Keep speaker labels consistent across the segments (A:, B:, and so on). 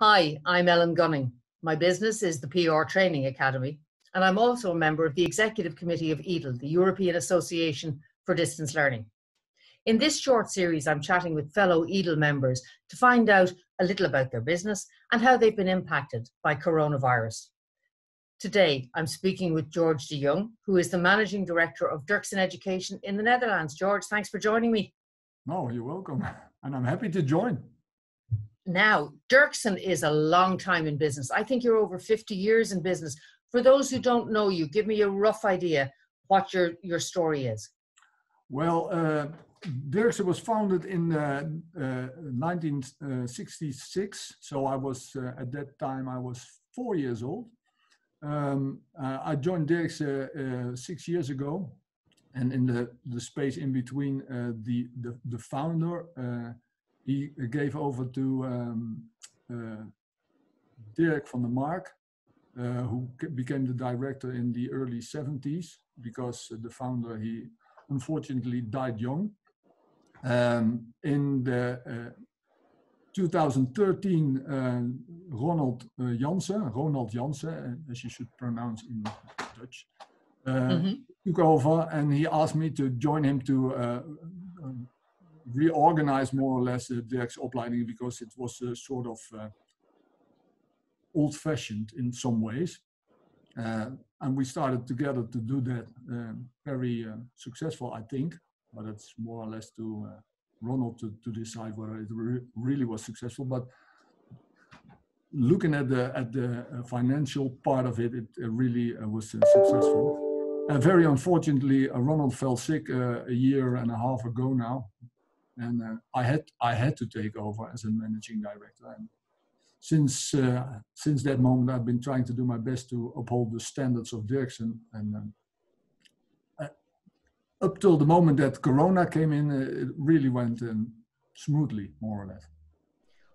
A: Hi, I'm Ellen Gunning. My business is the PR Training Academy, and I'm also a member of the Executive Committee of EADL, the European Association for Distance Learning. In this short series, I'm chatting with fellow EADL members to find out a little about their business and how they've been impacted by coronavirus. Today, I'm speaking with George de Jongh, who is the Managing Director of Dirksen Education in the Netherlands. George, thanks for joining me.
B: No, you're welcome. And I'm happy to join.
A: Now, Dirksen is a long time in business. I think you're over 50 years in business. For those who don't know you, give me a rough idea what your, your story is.
B: Well, uh, Dirksen was founded in uh, uh, 1966. So I was, uh, at that time, I was four years old. Um, uh, I joined Dirksen uh, six years ago. And in the, the space in between, the, the, the founder, he gave over to um, uh, Dirk van der Mark, uh, who became the director in the early 70s because the founder, he unfortunately died young. Um, in the uh, 2013, uh, Ronald uh, Jansen, Ronald Jansen, as you should pronounce in Dutch, mm -hmm. took over and he asked me to join him to reorganized more or less the Dirk's opleiding because it was a sort of uh, old-fashioned in some ways. Uh, and we started together to do that very uh, successful, I think. But it's more or less to uh, Ronald to, to decide whether it re really was successful. But looking at the at the uh, financial part of it, it really uh, was successful. Very unfortunately, Ronald fell sick a year and a half ago now, and uh, I had I had to take over as a managing director. And since uh, since that moment, I've been trying to do my best to uphold the standards of Dirksen. And um, uh, up till the moment that Corona came in, uh, it really went um, smoothly, more or less.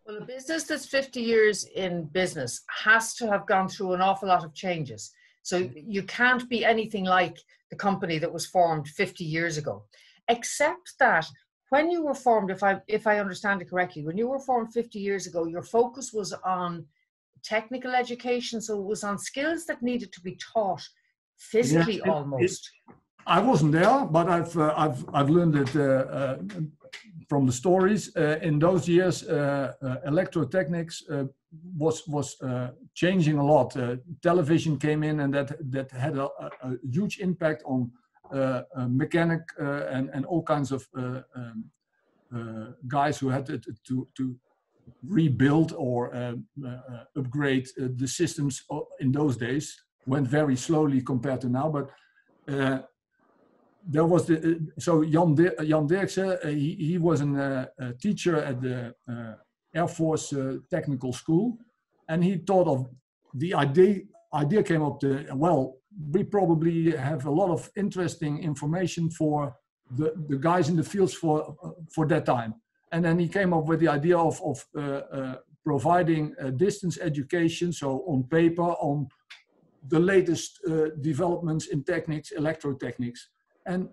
A: Well, a business that's 50 years in business has to have gone through an awful lot of changes. So you can't be anything like the company that was formed 50 years ago, except that when you were formed, if I if I understand it correctly, when you were formed 50 years ago, your focus was on technical education, so it was on skills that needed to be taught physically yeah, it, almost. It,
B: I wasn't there, but I've uh, I've I've learned it uh, uh, from the stories. Uh, in those years, uh, uh, electrotechnics was was changing a lot. television came in, and that that had a, a huge impact on mechanic uh, and, and all kinds of uh, um, guys who had to, to, to rebuild or upgrade the systems in those days went very slowly compared to now. But there was the so Jan De, Jan Dirksen. Uh, he, he was an, uh, a teacher at the uh, Air Force Technical School, and he thought of the idea. Idea came up to well, we probably have a lot of interesting information for the, the guys in the fields for, for that time. And then he came up with the idea of, of uh, uh, providing distance education, so on paper, on the latest uh, developments in techniques, electrotechnics. And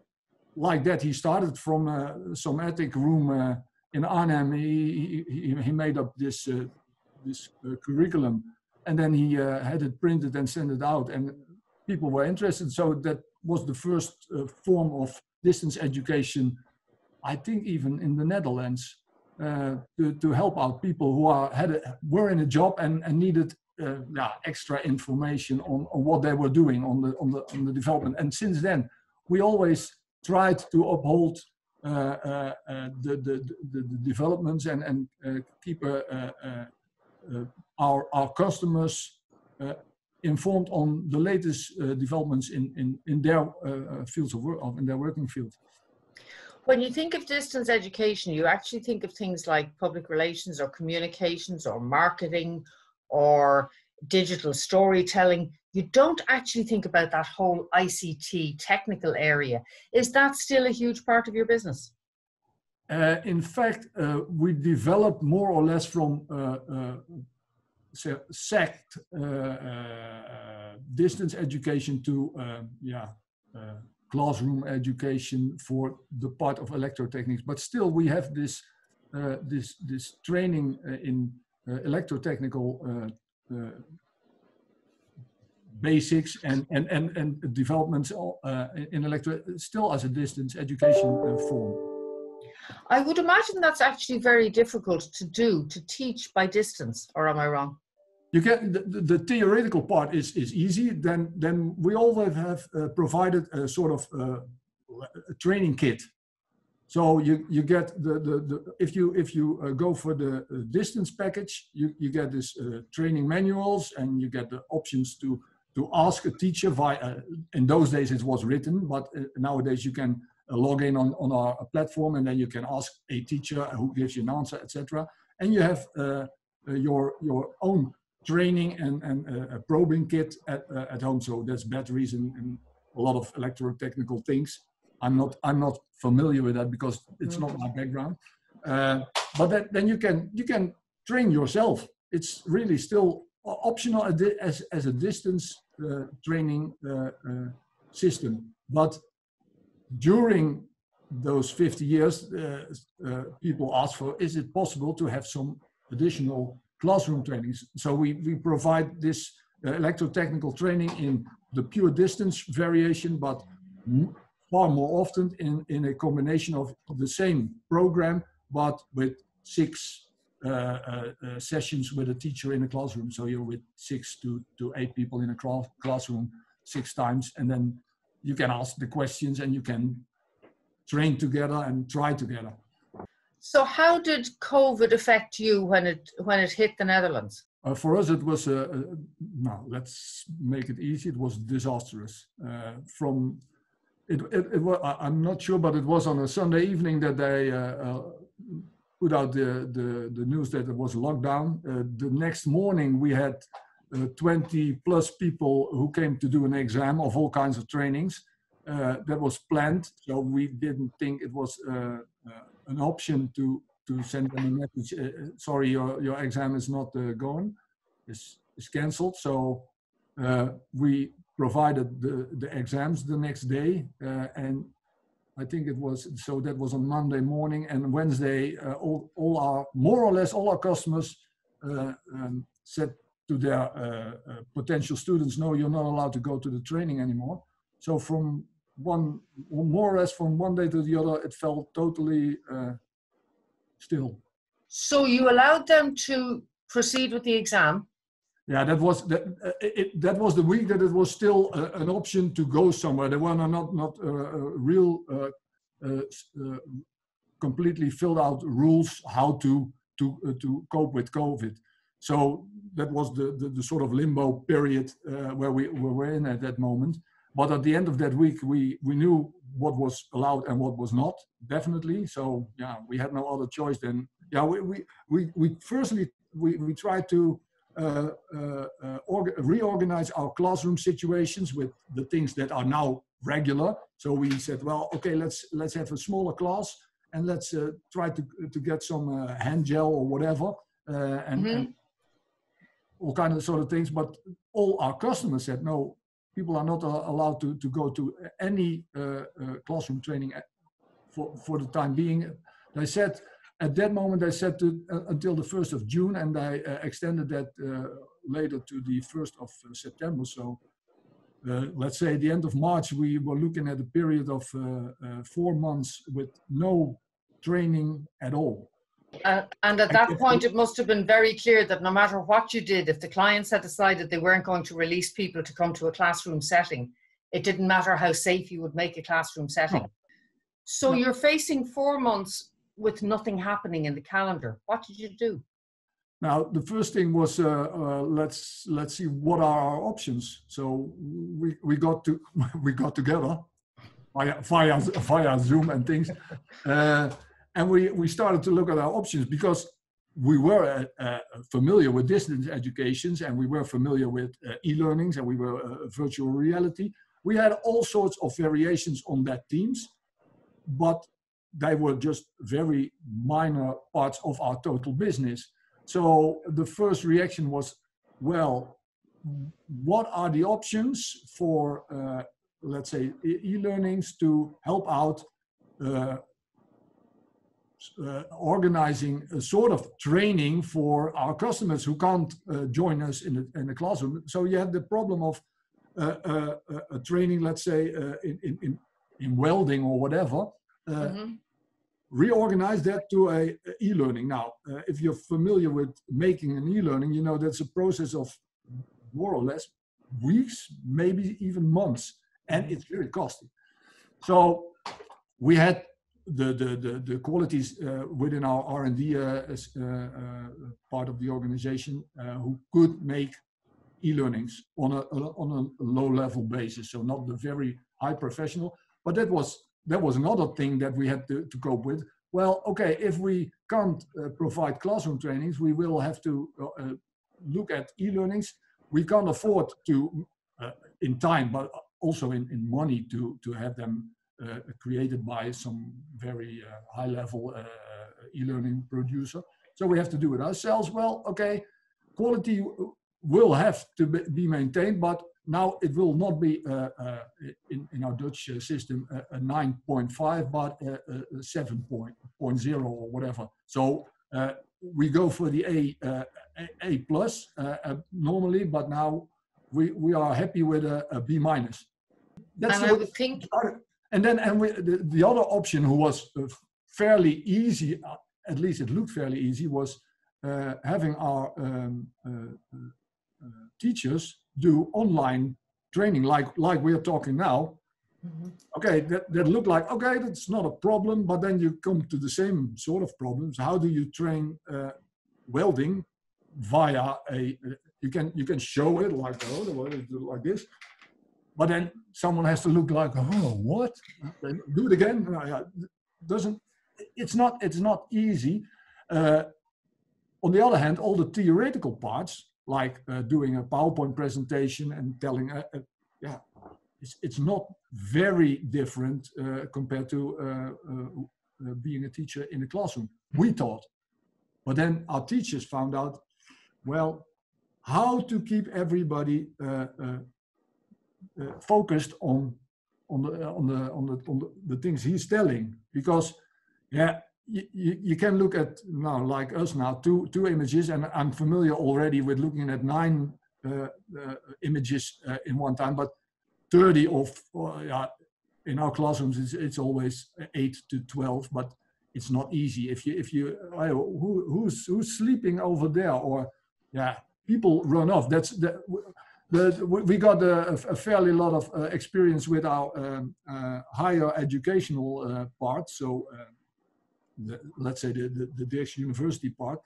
B: like that, he started from uh, some attic room uh, in Arnhem. He, he, he, made up this, this curriculum and then he had it printed and sent it out. And people were interested. So that was the first uh, form of distance education, I think even in the Netherlands, uh, to, to help out people who are, had a, were in a job and, and needed uh, yeah, extra information on, on what they were doing on the, on, the, on the development. And since then, we always tried to uphold uh, uh, uh, the, the, the, the, developments and, and keep our, our customers informed on the latest uh, developments in, in, in their uh, fields of work, in their working field.
A: When you think of distance education, you actually think of things like public relations or communications or marketing or digital storytelling. You don't actually think about that whole ICT technical area. Is that still a huge part of your business?
B: Uh, in fact, uh, we developed more or less from uh, uh sect uh, uh, distance education to yeah uh, classroom education for the part of electrotechnics but still we have this this this training in electrotechnical basics and, and, and, and developments uh, in electro still as a distance education uh, form.
A: I would imagine that's actually very difficult to do, to teach by distance, or am I wrong?
B: You can the, the theoretical part is is easy. Then then we always have uh, provided a sort of uh, a training kit. So you you get the the, the if you if you uh, go for the uh, distance package, you you get this uh, training manuals and you get the options to to ask a teacher via, uh, in those days it was written, but nowadays you can log in on, on our platform and then you can ask a teacher who gives you an answer, etc. And you have your, your own training and, and uh, a probing kit at, uh, at home. So that's batteries and, and a lot of electrotechnical things. I'm not I'm not familiar with that because it's not my background. Uh, but that, then you can you can train yourself. It's really still optional as, as a distance uh, training uh, uh, system. But during those 50 years, people asked for, is it possible to have some additional classroom trainings? So we, we provide this electrotechnical training in the pure distance variation, but far more often in, in a combination of, the same program, but with six uh, uh, uh, sessions with a teacher in a classroom. So you're with six to, to eight people in a class, classroom six times, and then you can ask the questions and you can train together and try together.
A: So, how did COVID affect you when it when it hit the Netherlands?
B: Uh, for us, it was uh, uh, no. Let's make it easy. It was disastrous. from it, it, it was, I'm not sure, but it was on a Sunday evening that they put out the, the, the news that it was lockdown. Uh, the next morning, we had uh, 20 plus people who came to do an exam of all kinds of trainings. Uh, that was planned, so we didn't think it was uh, uh, an option to to send them a message. Uh, sorry, your your exam is not going, is is cancelled. So we provided the the exams the next day, and I think it was, so that was on Monday morning and Wednesday, all, all our, more or less all our customers um, said to their uh, uh, potential students, no, you're not allowed to go to the training anymore. So from one, more or less from one day to the other, it felt totally uh, still.
A: So you allowed them to proceed with the exam
B: yeah, that was that. Uh, it, that was the week that it was still uh, an option to go somewhere. There were not not uh, real uh, uh, completely filled out rules how to to to cope with COVID. So that was the the, the sort of limbo period where we were in at that moment. But at the end of that week, we we knew what was allowed and what was not definitely. So yeah, we had no other choice than yeah. We we we, we firstly we we tried to uh, uh, uh, reorganize our classroom situations with the things that are now regular. So we said, well, okay, let's let's have a smaller class and let's try to to get some hand gel or whatever, and, mm-hmm. and all kind of sort of things. But all our customers said, no, people are not allowed to, to go to any uh, uh, classroom training for, for the time being. They said at that moment, I said to, uh, until the 1st of June, and I uh, extended that uh, later to the 1st of uh, September. So uh, let's say at the end of March, we were looking at a period of uh, four months with no training at all.
A: And at that point, it must have been very clear that no matter what you did, if the clients had decided they weren't going to release people to come to a classroom setting, it didn't matter how safe you would make a classroom setting. No. So no. you're facing four months with nothing happening in the calendar. What did you do?
B: Now, the first thing was uh, uh, let's let's see what are our options. So we, we got to we got together via via, via Zoom and things, uh, and we we started to look at our options because we were uh, uh, familiar with distance educations and we were familiar with uh, e-learnings and we were virtual reality. We had all sorts of variations on that themes, but they were just very minor parts of our total business. So the first reaction was, well, what are the options for, uh, let's say, e-learnings to help out uh, uh, organizing a sort of training for our customers who can't uh, join us in the, in the classroom. So you had the problem of uh, uh, a training, let's say, uh, in, in, in welding or whatever, mm-hmm. reorganize that to a, a e-learning. Now, if you're familiar with making an e-learning, you know that's a process of more or less weeks, maybe even months, and mm-hmm. it's very costly. So we had the, the, the, the qualities uh, within our R&D uh, uh, uh, part of the organization who could make e-learnings on a, on a low level basis. So not the very high professional, but that was, that was another thing that we had to, to cope with. Well, okay, if we can't provide classroom trainings, we will have to look at e-learnings. We can't afford to, in time, but also in, in money to, to have them created by some very uh, high level uh, e-learning producer. So we have to do it ourselves. Well, okay, quality will have to be maintained, but now it will not be uh, uh, in, in our Dutch system a, a 9.5, but a, a 7.0 or whatever. So uh, we go for the A, a, plus normally, but now we, we are happy with a, a B minus.
A: That's and I would think
B: and then and we, the, the other option who was uh, fairly easy, uh, at least it looked fairly easy, was uh, having our um, uh, uh, uh, teachers do online training like like we're talking now. Mm-hmm. Okay, that, that looked like okay, that's not a problem, but then you come to the same sort of problems. How do you train welding via a you can you can show it like oh like this but then someone has to look like, oh, what? Do it again. Doesn't. It's not. It's not easy. Uh, on the other hand, all the theoretical parts, like uh, doing a PowerPoint presentation and telling, uh, uh yeah, it's, it's not very different uh, compared to uh, being a teacher in a classroom. We thought, but then our teachers found out, well, how to keep everybody uh, focused on on the on the on the on the, things he's telling. Because yeah you, you can look at now like us now two two images and i'm familiar already with looking at nine uh, uh, images uh, in one time but 30 of uh, yeah in our classrooms it's, it's always 8 to 12 but it's not easy. If you if you who, who's who's sleeping over there? Or yeah people run off. That's the we got a, a, fairly lot of uh, experience with our um, uh, higher educational uh, part. So uh, the, let's say the, the, the University part.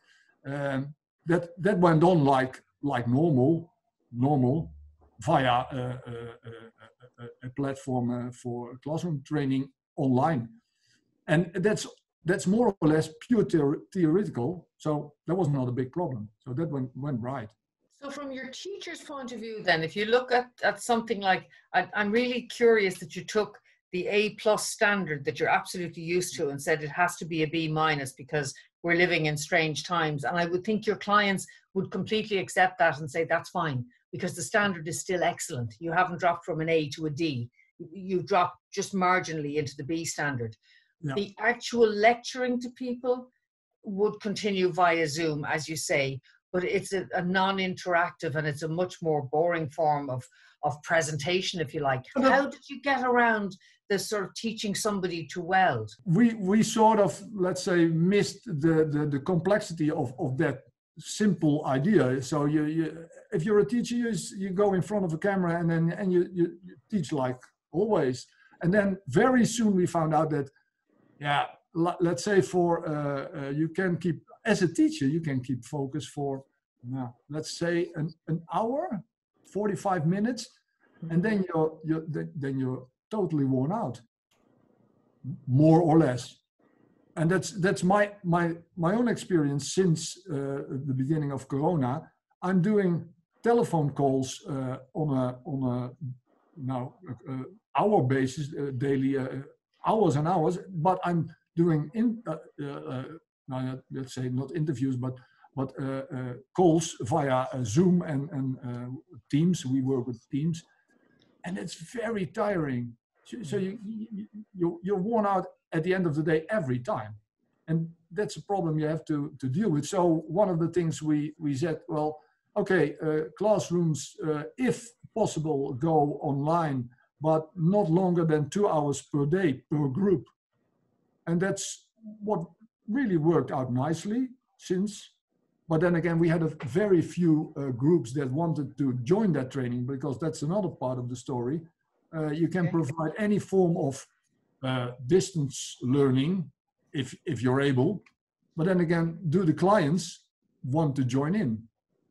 B: Um, that that went on like like normal, normal, via a, a, a platform uh, for classroom training online, and that's that's more or less pure theoretical. So that was not a big problem. So that went went right.
A: So from your teacher's point of view, then, if you look at, at something like, I, I'm really curious that you took the A plus standard that you're absolutely used to and said it has to be a B minus because we're living in strange times. And I would think your clients would completely accept that and say that's fine because the standard is still excellent. You haven't dropped from an A to a D. You've dropped just marginally into the B standard. No. The actual lecturing to people would continue via Zoom, as you say, but it's a, a non-interactive and it's a much more boring form of of presentation, if you like. How did you get around the sort of teaching somebody to weld?
B: We we sort of let's say missed the the, the complexity of of that simple idea. So you, you if you're a teacher, you, you go in front of a camera and then and you, you, teach like always. And then very soon we found out that yeah, let's say for uh, uh, you can keep as a teacher, you can keep focus for, now, let's say an, an hour, 45 minutes, and then you're, you're then you're totally worn out, more or less. And that's that's my my my own experience since uh, the beginning of Corona. I'm doing telephone calls uh, on a on a now uh, hour basis uh, daily, uh, hours and hours. But I'm doing in, now let's say not interviews, but but uh, uh, calls via uh, Zoom and, and Teams. We work with Teams, and it's very tiring. So, so you, you you're worn out at the end of the day every time. and that's a problem you have to, to deal with. So one of the things we, we said, well, okay, uh, classrooms, uh, if possible, go online, but not longer than two hours per day per group. And that's what really worked out nicely since. But then again, we had a very few uh, groups that wanted to join that training because that's another part of the story. Uh, you can okay. provide any form of uh, distance learning if if you're able but then again do the clients want to join in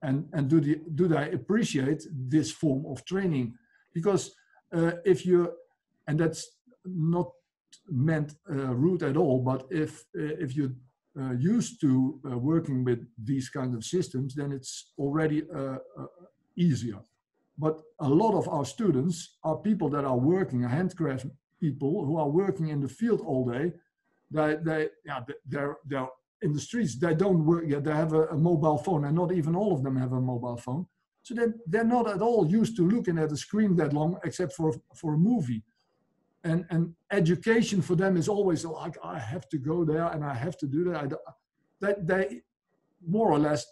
B: and and do the do they appreciate this form of training because uh, if you and that's not meant uh, rude at all but if uh, if you're uh, used to uh, working with these kind of systems then it's already easier but a lot of our students are people that are working handcraft people who are working in the field all day they, they, yeah, they're, they're in the streets. They don't work yet. They have a, a, mobile phone, and not even all of them have a mobile phone. So they're, they're not at all used to looking at a screen that long, except for for a movie. And and education for them is always like I have to go there and I have to do that. I, they, they more or less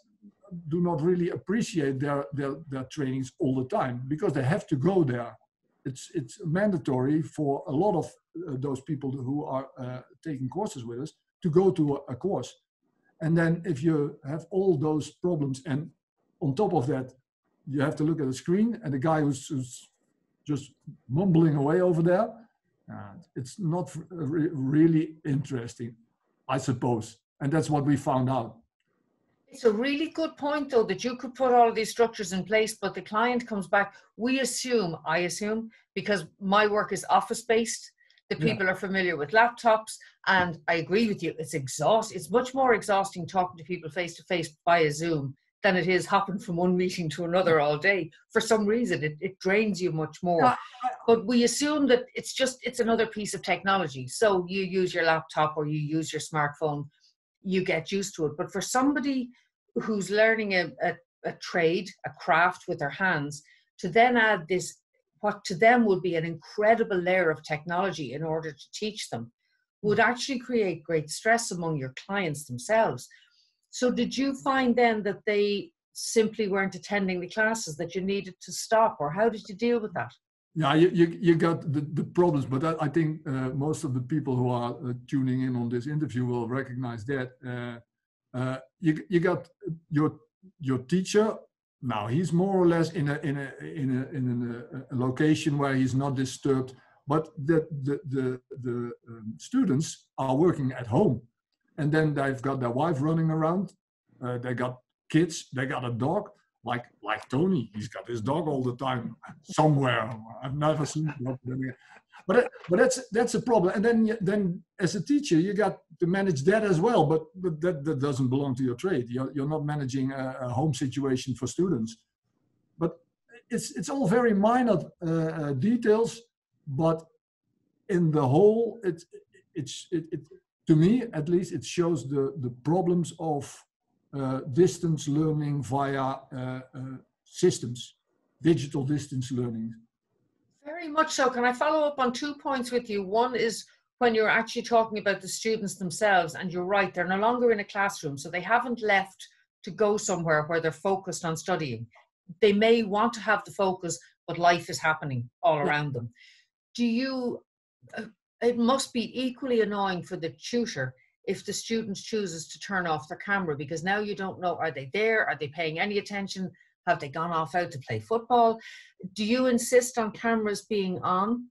B: do not really appreciate their, their their trainings all the time because they have to go there. It's it's mandatory for a lot of uh, those people who are uh, taking courses with us to go to a, a, course. And then if you have all those problems and on top of that, you have to look at the screen and the guy who's, who's just mumbling away over there, uh, it's not re really interesting, I suppose. And that's what we found out.
A: It's a really good point, though, that you could put all of these structures in place, but the client comes back. We assume, I assume, because my work is office based, the people yeah. are familiar with laptops and i agree with you it's exhaust it's much more exhausting talking to people face to face via zoom than it is hopping from one meeting to another all day. For some reason it, it drains you much more. But we assume that it's just it's another piece of technology. So you use your laptop or you use your smartphone you get used to it. But for somebody who's learning a, a, a trade a craft with their hands to then add this what to them would be an incredible layer of technology in order to teach them would hmm. actually create great stress among your clients themselves. So, did you find then that they simply weren't attending the classes that you needed to stop, or how did you deal with that?
B: Yeah, you, you, you got the, the problems, but I, I think uh, most of the people who are uh, tuning in on this interview will recognize that. Uh, uh you, you got your your teacher now he's more or less in a in a in a in a, a location where he's not disturbed but the the the, the um, students are working at home and then they've got their wife running around. Uh, they got kids. They got a dog like like tony. He's got his dog all the time somewhere. I've never seen him but but that's that's a problem. And then then as a teacher you got to manage that as well. But but that, that doesn't belong to your trade. You're, you're not managing a, a home situation for students. But it's it's all very minor uh, uh, details. But in the whole it it's it, it, to me at least it shows the the problems of uh, distance learning via uh, uh, systems digital distance learning
A: very much so. Can I follow up on two points with you? One is when you're actually talking about the students themselves, and you're right, they're no longer in a classroom, so they haven't left to go somewhere where they're focused on studying. They may want to have the focus, but life is happening all around them. Do you, uh, it must be equally annoying for the tutor if the student chooses to turn off their camera because now you don't know are they there, are they paying any attention, have they gone off out to play football? Do you insist on cameras being on?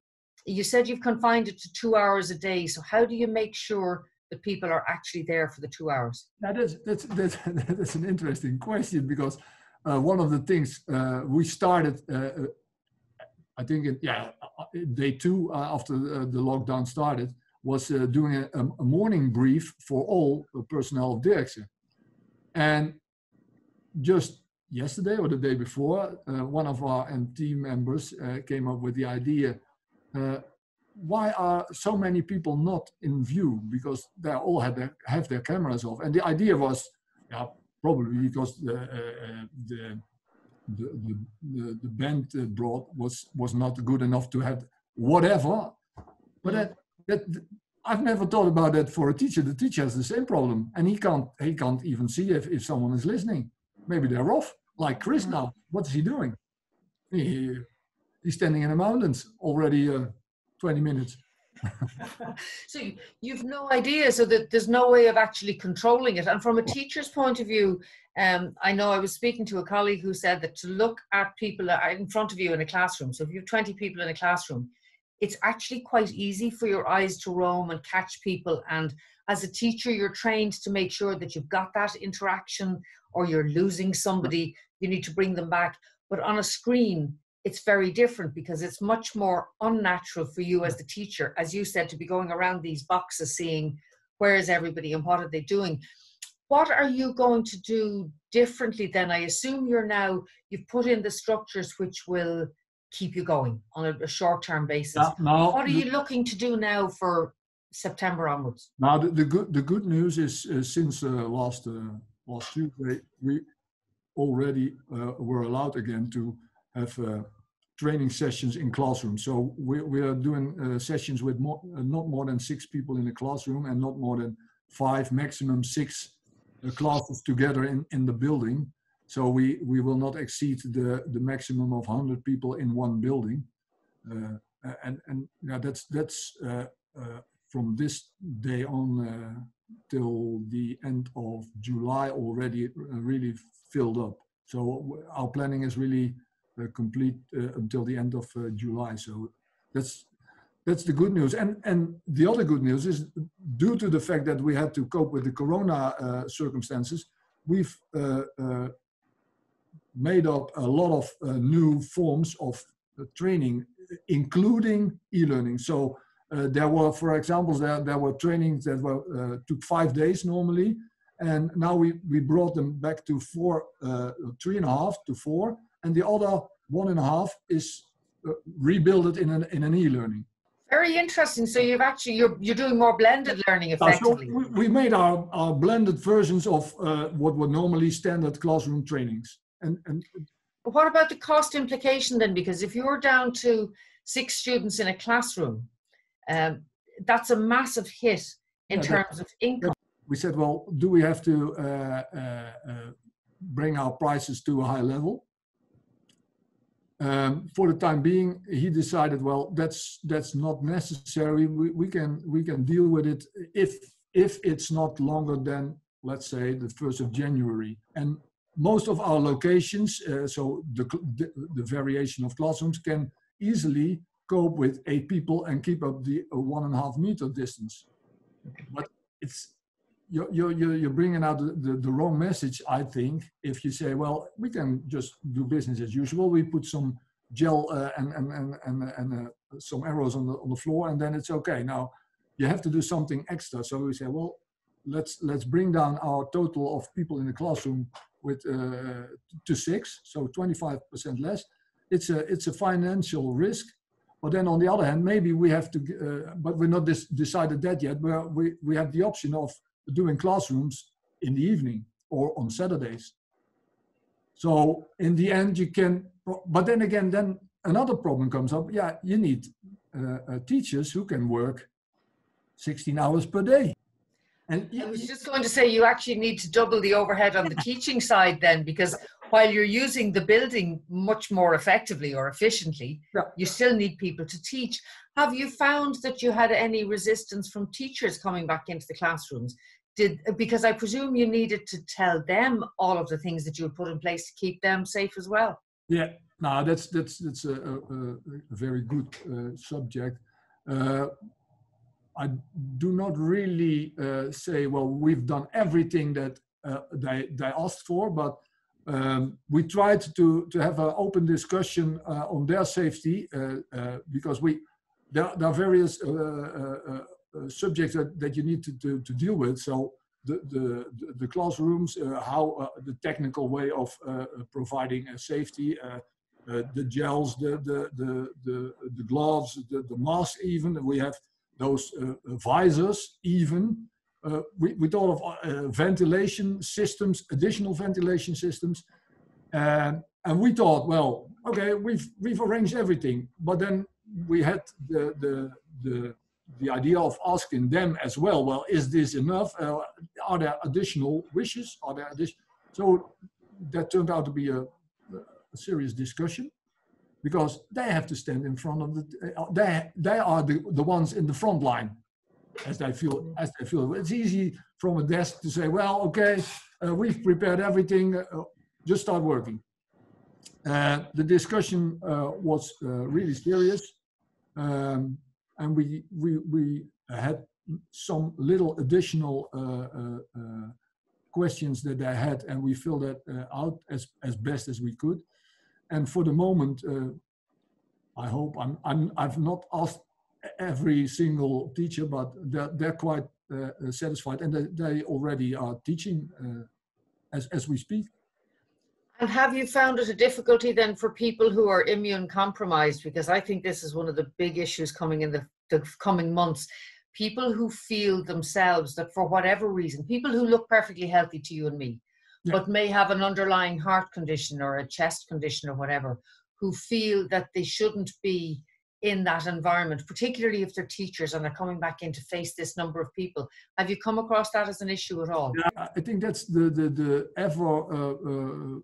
A: You said you've confined it to two hours a day. So how do you make sure that people are actually there for the two hours?
B: That is that's that's, that's an interesting question because uh, one of the things uh, we started, uh, I think, in, yeah, uh, day two uh, after the lockdown started, was doing a, a, morning brief for all personnel of Dirkse. And just yesterday or the day before, uh, one of our MT members uh, came up with the idea, uh, why are so many people not in view? Because they all had their, have their cameras off. And the idea was, yeah, probably because the, uh, uh, the, the, the, the, band uh, brought was, was not good enough to have whatever. But that, that I've never thought about that for a teacher. The teacher has the same problem, and he can't he can't even see if, if someone is listening. Maybe they're off, like Chris
A: Mm-hmm.
B: now. What is he doing? He, he's standing in the mountains already uh, 20 minutes.
A: so you- you've no idea so that there's no way of actually controlling it. And from a teacher's point of view um, i know i was speaking to a colleague who said that to look at people in front of you in a classroom so if you have 20 people in a classroom it's actually quite easy for your eyes to roam and catch people. And as a teacher you're trained to make sure that you've got that interaction or you're losing somebody you need to bring them back. But on a screen it's very different because it's much more unnatural for you as the teacher, as you said, to be going around these boxes seeing where is everybody and what are they doing. What are you going to do differently then? I assume you're now, you've put in the structures which will keep you going on a, a short term basis.
B: Now, now,
A: What are you looking to do now for September onwards?
B: Now the, the good the good news is uh, since uh, last uh, last Tuesday we already uh, were allowed again to have uh, training sessions in classrooms. So we, we are doing uh, sessions with more, uh, not more than six people in a classroom and not more than five, maximum six classes together in, in the building. So we, we will not exceed the, the maximum of 100 people in one building. Uh, and and yeah, that's that's uh, uh, from this day on till the end of July already really filled up. So our planning is really complete uh, until the end of uh, July. So that's that's the good news. And and the other good news is due to the fact that we had to cope with the Corona uh, circumstances, we've uh, uh, made up a lot of uh, new forms of uh, training, including e-learning. So uh, there were, for example, there, there were trainings that were uh, took five days normally, and now we, we brought them back to four, uh, three and a half to four, and the other one and a half is uh, rebuilt in an in an e-learning.
A: Very interesting. So you've actually you're you're doing more blended learning
B: Uh, so
A: effectively.
B: we, we made our, our blended versions of uh, what were normally standard classroom trainings, and and
A: But what about the cost implication then? Because if you're down to six students in a classroom, um, that's a massive hit in
B: Yeah, that-
A: terms of income.
B: we said, well, do we have to uh, uh, uh, bring our prices to a high level? Um, for the time being, he decided, well, that's that's not necessary. We, we can we can deal with it if if it's not longer than let's say the first of January. And most of our locations, uh, so the, the the variation of classrooms can easily cope with eight people and keep up the uh, one and a half meter distance. But it's you're, you're, you're bringing out the, the, wrong message, I think, if you say, well, we can just do business as usual. We put some gel uh, and, and, and, and, and uh, some arrows on the, on the floor, and then it's okay. Now, you have to do something extra. So we say, well, let's, let's bring down our total of people in the classroom with uh, to six, so 25% less. It's a, it's a financial risk. But then on the other hand, maybe we have to, uh, but we're not decided that yet. Where we, we have the option of doing classrooms in the evening or on Saturdays. So in the end, you can, but then again, then another problem comes up. Yeah, you need uh, uh, teachers who can work 16 hours per day. And
A: I was just going to say you actually need to double the overhead on the teaching side then, because while you're using the building much more effectively or efficiently,
B: Yeah.
A: you still need people to teach. Have you found that you had any resistance from teachers coming back into the classrooms? Did because I presume you needed to tell them all of the things that you would put in place to keep them safe as well.
B: Yeah, no, that's that's that's a, a, a very good uh, subject. Uh, I do not really uh, say, well, we've done everything that uh, they they asked for, but um, we tried to to have an open discussion uh, on their safety uh, because we there, there are various uh, uh, uh, subjects that, that you need to, to, to deal with. So the the the- classrooms, uh, how uh, the technical way of uh, providing safety, the gels, the the the the, the gloves, the, the mask, even we have those visors. Even we we thought of ventilation systems, additional ventilation systems, and and we thought, well, okay, we've we've arranged everything, but then we had the the the the idea of asking them as well, well, is this enough? Uh, are there additional wishes? Are there additional? So that turned out to be a, a, serious discussion because they have to stand in front of the, uh, they, they are the, the ones in the front line as they feel, as they feel. It's easy from a desk to say, well, okay, uh, we've prepared everything, uh, just start working. Uh, the discussion uh, was uh, really serious. Um, and we, we, we had some little additional uh, uh, questions that I had, and we filled that out as, as best as we could. And for the moment, I hope I'm, I'm, I've not asked every single teacher, but they're, they're quite uh, satisfied and they, they, already are teaching uh, as, as we speak.
A: And have you found it a difficulty then for people who are immune compromised? Because I think this is one of the big issues coming in the, the coming months. People who feel themselves that for whatever reason, people who look perfectly healthy to you and me, yeah. but may have an underlying heart condition or a chest condition or whatever, who feel that they shouldn't be in that environment, particularly if they're teachers and they're coming back in to face this number of people. Have you come across that as an issue at all?
B: Yeah, I think that's the the, the ever uh, uh,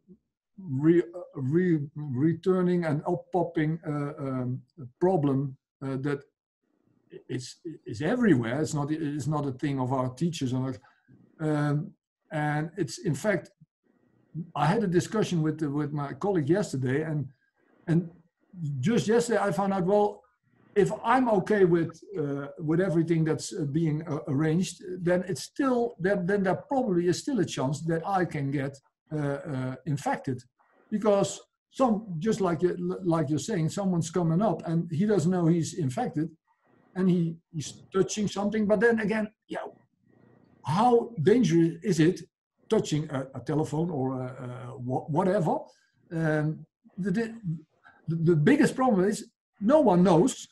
B: re, re, returning and up popping uh, um, problem uh, that is is everywhere. It's not it's not a thing of our teachers um, and it's in fact. I had a discussion with the, with my colleague yesterday, and and just yesterday I found out well if I'm okay with uh, with everything that's uh, being uh, arranged, then it's still then then there probably is still a chance that I can get uh, uh, infected because some just like you, like you're saying someone's coming up and he doesn't know he's infected and he, he's touching something but then again yeah how dangerous is it touching a, a telephone or a, a whatever? Um, the, the, the biggest problem is no one knows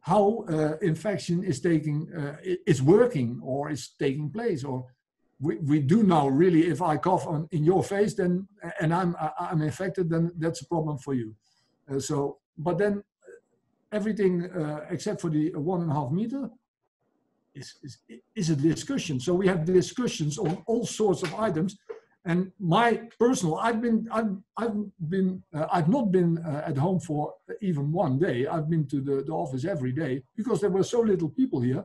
B: how uh, infection is taking uh, is working or is taking place or we, we do know really if I cough on, in your face then and I'm I'm infected then that's a problem for you. Uh, so but then everything uh, except for the one and a half meter is, is is a discussion. So we have discussions on all sorts of items. And my personal, I've been, I've, I've been, uh, I've not been uh, at home for even one day. I've been to the, the office every day because there were so little people here.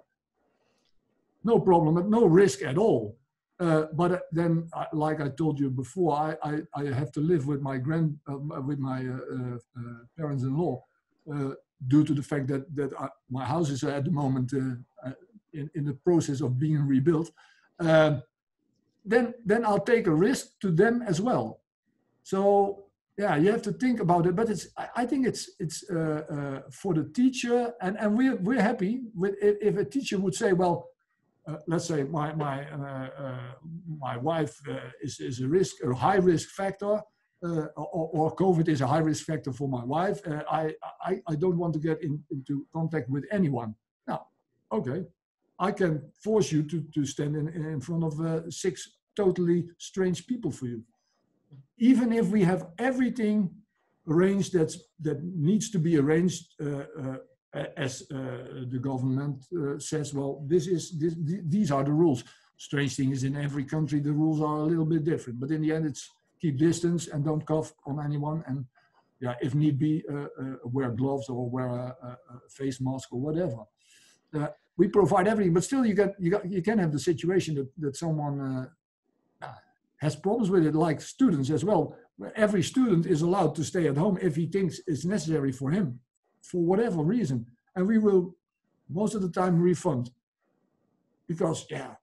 B: No problem, no risk at all. Uh, but uh, then, uh, like I told you before, I, I, I have to live with my grand uh, with my uh, uh, parents-in-law due to the fact that that I, my house is at the moment in in the process of being rebuilt. Um, then then I'll take a risk to them as well. So yeah, you have to think about it. But it's I, think it's it's for the teacher, and and we're we're happy with if, if a teacher would say, well uh, let's say my my uh, uh, my wife is is a risk a high risk factor or, or, COVID is a high risk factor for my wife. I, I I don't want to get in, into contact with anyone. Now, okay, I can force you to, to stand in, in front of uh, six totally strange people for you. Even if we have everything arranged that's, that needs to be arranged uh, uh, as uh, the government uh, says, well, this is this, these are the rules. Strange thing is, in every country the rules are a little bit different, but in the end, it's keep distance and don't cough on anyone, and yeah, if need be, uh, wear gloves or wear a, a, face mask or whatever. we provide everything, but still, you get you got you can have the situation that that someone has problems with it, like students as well. Every student is allowed to stay at home if he thinks it's necessary for him for whatever reason. And we will most of the time refund. Because, yeah,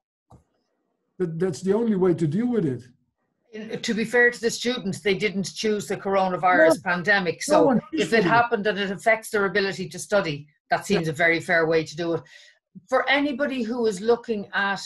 B: that, that's the only way to deal with it.
A: To be fair to the students, they didn't choose the coronavirus no, pandemic. So no if it happened and it affects their ability to study, that seems yeah. a very fair way to do it. For anybody who is looking at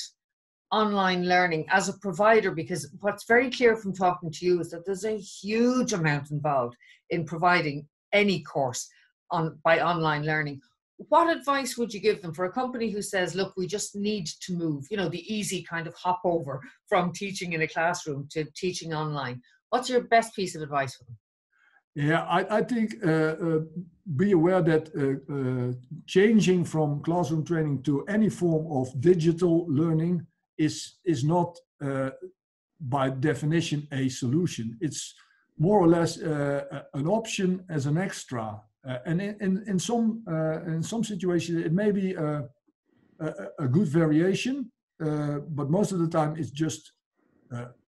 A: online learning as a provider because what's very clear from talking to you is that there's a huge amount involved in providing any course on by online learning what advice would you give them for a company who says look we just need to move you know the easy kind of hop over from teaching in a classroom to teaching online what's your best piece of advice for them
B: Yeah, I, I think uh, uh, be aware that uh, uh, changing from classroom training to any form of digital learning is is not uh, by definition a solution. It's more or less uh, an option as an extra. And in, in, in some in some situations it may be a, a, a good variation, but most of the time it's just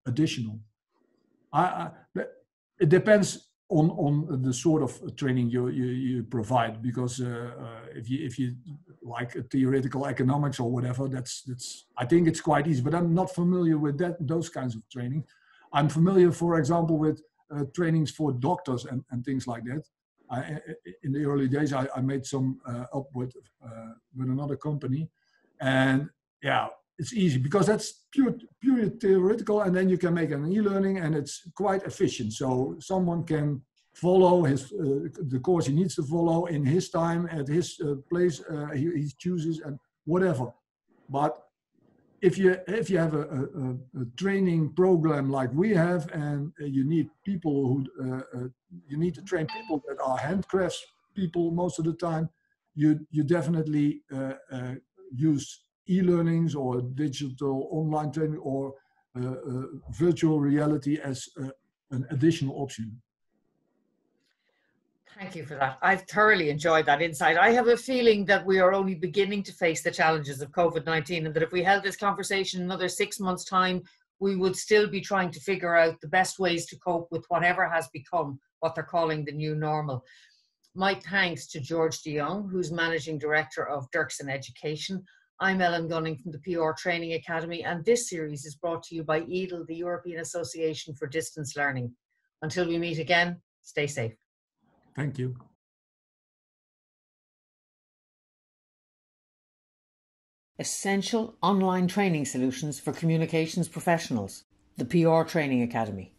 B: additional. I, I, it depends on on the sort of training you you, you provide because uh, uh, if you if you like theoretical economics or whatever that's that's I think it's quite easy but I'm not familiar with that those kinds of training I'm familiar for example with uh, trainings for doctors and, and things like that I, in the early days I, I made some uh, up with uh, with another company. And yeah it's easy because that's pure purely theoretical and then you can make an e-learning and it's quite efficient. So someone can follow his uh, the course he needs to follow in his time at his uh, place uh, he, he, chooses and whatever. But if you if you have a, a, a training program like we have and you need people who uh, uh, you need to train people that are handcrafts people most of the time you you definitely uh, use e-learnings or digital online training or uh, uh, virtual reality as uh, an additional option.
A: Thank you for that. I've thoroughly enjoyed that insight. I have a feeling that we are only beginning to face the challenges of COVID 19, and that if we held this conversation another six months' time, we would still be trying to figure out the best ways to cope with whatever has become what they're calling the new normal. My thanks to George de Jongh, who's Managing Director of Dirksen Education, I'm Ellen Gunning from the PR Training Academy, and this series is brought to you by EADL, the European Association for Distance Learning. Until we meet again, stay safe.
B: Thank you.
A: Essential online training solutions for communications professionals, the PR Training Academy.